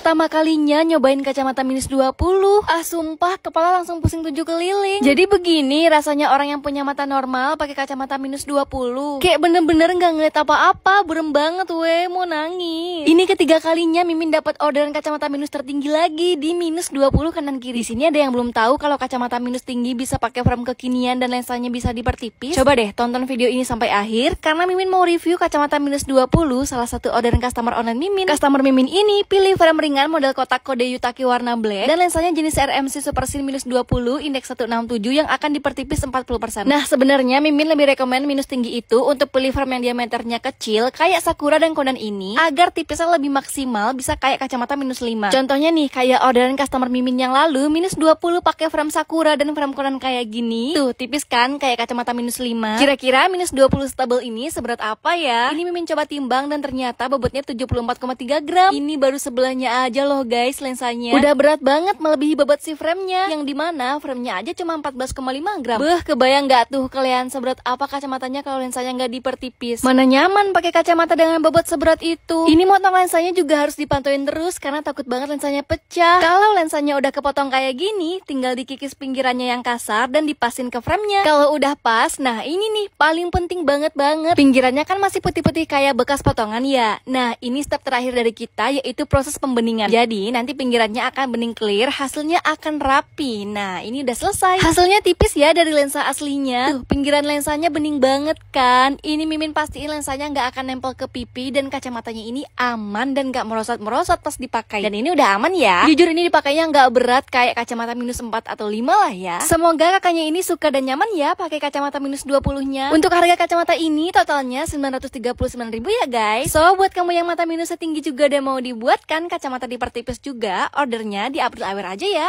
Pertama kalinya nyobain kacamata minus 20 Ah sumpah kepala langsung pusing tujuh keliling. Jadi begini rasanya orang yang punya mata normal pakai kacamata minus 20 Kayak bener-bener nggak ngeliat apa-apa Burem banget weh mau nangis. Ini ketiga kalinya Mimin dapat orderan kacamata minus tertinggi lagi Di minus 20 kanan kiri. Sini ada yang belum tahu kalau kacamata minus tinggi bisa pakai frame kekinian dan lensanya bisa dipertipis. Coba deh tonton video ini sampai akhir Karena Mimin mau review kacamata minus 20 Salah satu orderan customer online Mimin. Customer Mimin ini pilih frame ringan model kotak kode Yutaki warna black dan lensanya jenis RMC Super Sin minus 20 indeks 167 yang akan dipertipis 40%. Nah, sebenarnya Mimin lebih rekomend minus tinggi itu untuk pilih frame yang diameternya kecil kayak Sakura dan Kodan ini agar tipisnya lebih maksimal bisa kayak kacamata minus 5. Contohnya nih kayak orderan customer Mimin yang lalu minus 20 pakai frame Sakura dan frame Kodan kayak gini. Tuh, tipis kan kayak kacamata minus 5. Kira-kira minus 20 stable ini seberat apa ya? Ini Mimin coba timbang dan ternyata bobotnya 74,3 gram. Ini baru sebelahnya aja loh guys lensanya. Udah berat banget melebihi bobot si framenya. Yang di mana framenya aja cuma 14,5 gram. Beuh kebayang gak tuh kalian seberat apa kacamatanya kalau lensanya nggak dipertipis? Mana nyaman pakai kacamata dengan bobot seberat itu? Ini motong lensanya juga harus dipantauin terus karena takut banget lensanya pecah. Kalau lensanya udah kepotong kayak gini tinggal dikikis pinggirannya yang kasar dan dipasin ke framenya. Kalau udah pas nah ini nih paling penting banget banget. Pinggirannya kan masih putih-putih kayak bekas potongan ya. Nah ini step terakhir dari kita yaitu proses pembeningan Jadi jadi nanti pinggirannya akan bening clear, hasilnya akan rapi. Nah, ini udah selesai. Hasilnya tipis ya dari lensa aslinya. Tuh, pinggiran lensanya bening banget kan? Ini Mimin pastiin lensanya nggak akan nempel ke pipi dan kacamatanya ini aman dan nggak merosot-merosot pas dipakai. Dan ini udah aman ya. Jujur ini dipakainya nggak berat kayak kacamata minus 4 atau 5 lah ya. Semoga kakaknya ini suka dan nyaman ya pakai kacamata minus 20-nya. Untuk harga kacamata ini totalnya 939.000 ya guys. So, buat kamu yang mata minusnya tinggi juga dan mau dibuatkan kacamata di tipis juga, ordernya di April Awer aja ya.